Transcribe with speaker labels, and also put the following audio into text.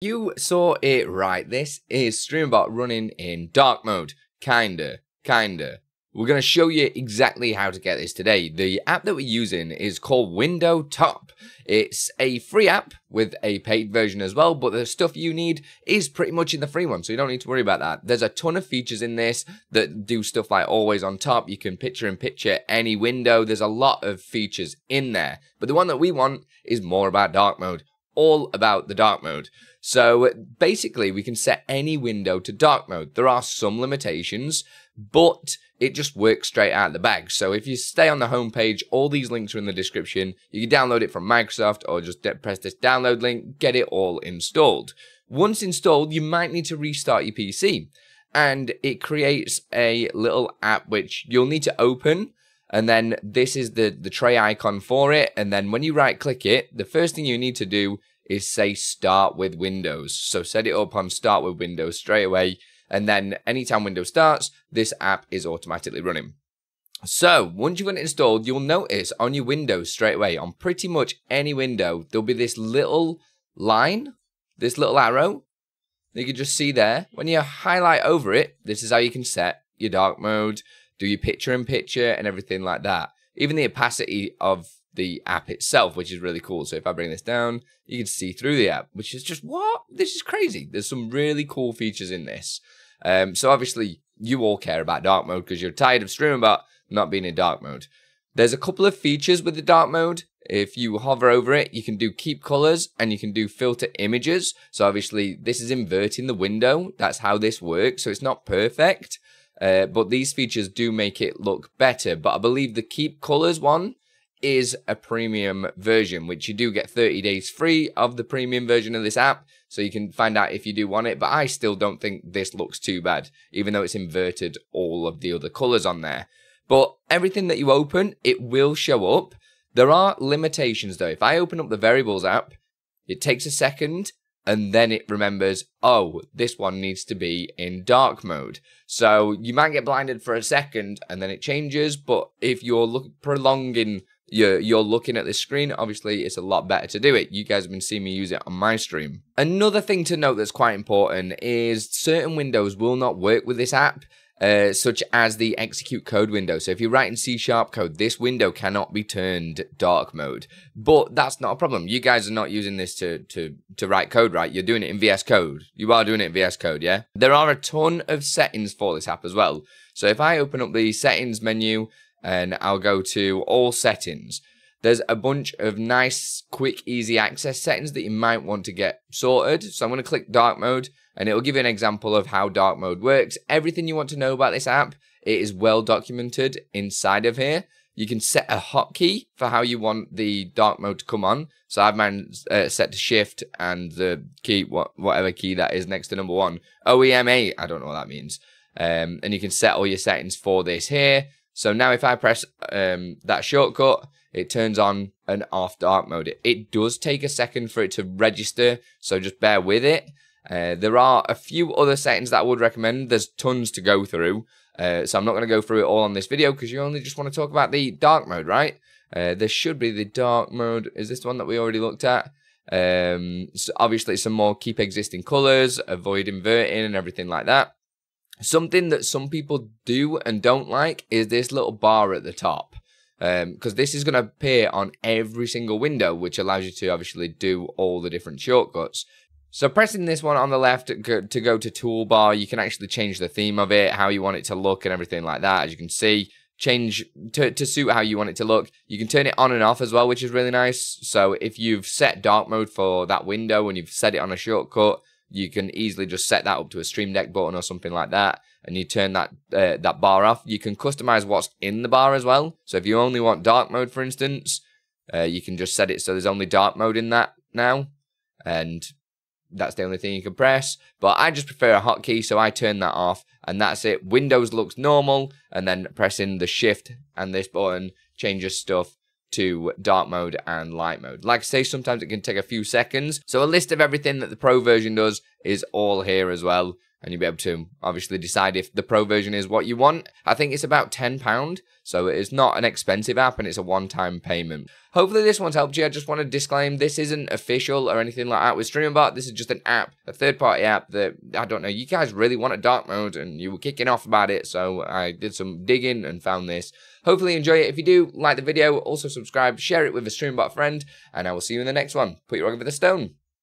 Speaker 1: You saw it right. This is StreamBot running in dark mode. Kinda, kinda. We're going to show you exactly how to get this today. The app that we're using is called WindowTop. It's a free app with a paid version as well, but the stuff you need is pretty much in the free one, so you don't need to worry about that. There's a ton of features in this that do stuff like always on top. You can picture in picture any window. There's a lot of features in there, but the one that we want is more about dark mode all about the dark mode. So basically, we can set any window to dark mode. There are some limitations, but it just works straight out of the bag. So if you stay on the homepage, all these links are in the description. You can download it from Microsoft or just press this download link, get it all installed. Once installed, you might need to restart your PC. And it creates a little app which you'll need to open and then this is the, the tray icon for it. And then when you right click it, the first thing you need to do is say start with Windows. So set it up on start with Windows straight away. And then anytime Windows starts, this app is automatically running. So once you've got it installed, you'll notice on your Windows straight away, on pretty much any window, there'll be this little line, this little arrow. You can just see there. When you highlight over it, this is how you can set your dark mode, do your picture in picture and everything like that. Even the opacity of the app itself, which is really cool. So if I bring this down, you can see through the app, which is just what? This is crazy. There's some really cool features in this. Um, so obviously you all care about dark mode because you're tired of streaming about not being in dark mode. There's a couple of features with the dark mode. If you hover over it, you can do keep colors and you can do filter images. So obviously this is inverting the window. That's how this works. So it's not perfect. Uh, but these features do make it look better. But I believe the keep colors one is a premium version, which you do get 30 days free of the premium version of this app. So you can find out if you do want it. But I still don't think this looks too bad, even though it's inverted all of the other colors on there. But everything that you open, it will show up. There are limitations though. If I open up the variables app, it takes a second and then it remembers, oh, this one needs to be in dark mode. So you might get blinded for a second and then it changes, but if you're look, prolonging you're, you're looking at this screen, obviously it's a lot better to do it. You guys have been seeing me use it on my stream. Another thing to note that's quite important is certain windows will not work with this app uh, such as the execute code window. So if you're writing C sharp code, this window cannot be turned dark mode. But that's not a problem. You guys are not using this to, to, to write code, right? You're doing it in VS Code. You are doing it in VS Code, yeah? There are a ton of settings for this app as well. So if I open up the settings menu and I'll go to all settings, there's a bunch of nice, quick, easy access settings that you might want to get sorted. So I'm going to click dark mode and it will give you an example of how dark mode works. Everything you want to know about this app, it is well documented inside of here. You can set a hotkey for how you want the dark mode to come on. So I've mine uh, set to shift and the key, whatever key that is next to number one. OEM8, I don't know what that means. Um, and you can set all your settings for this here. So now if I press um, that shortcut, it turns on and off dark mode. It does take a second for it to register, so just bear with it. Uh, there are a few other settings that I would recommend. There's tons to go through. Uh, so I'm not going to go through it all on this video because you only just want to talk about the dark mode, right? Uh, there should be the dark mode. Is this one that we already looked at? Um, so obviously, some more keep existing colors, avoid inverting, and everything like that. Something that some people do and don't like is this little bar at the top. Because um, this is going to appear on every single window, which allows you to obviously do all the different shortcuts. So pressing this one on the left to go to toolbar, you can actually change the theme of it, how you want it to look and everything like that. As you can see, change to, to suit how you want it to look. You can turn it on and off as well, which is really nice. So if you've set dark mode for that window and you've set it on a shortcut, you can easily just set that up to a Stream Deck button or something like that, and you turn that uh, that bar off. You can customize what's in the bar as well. So if you only want dark mode, for instance, uh, you can just set it so there's only dark mode in that now, and that's the only thing you can press. But I just prefer a hotkey, so I turn that off, and that's it. Windows looks normal, and then pressing the shift and this button changes stuff to dark mode and light mode. Like I say, sometimes it can take a few seconds. So a list of everything that the Pro version does is all here as well. And you'll be able to obviously decide if the pro version is what you want. I think it's about £10, so it is not an expensive app and it's a one time payment. Hopefully, this one's helped you. I just want to disclaim this isn't official or anything like that with StreamerBot. This is just an app, a third party app that I don't know. You guys really want a dark mode and you were kicking off about it, so I did some digging and found this. Hopefully, you enjoy it. If you do, like the video, also subscribe, share it with a StreamerBot friend, and I will see you in the next one. Put your rock over the stone.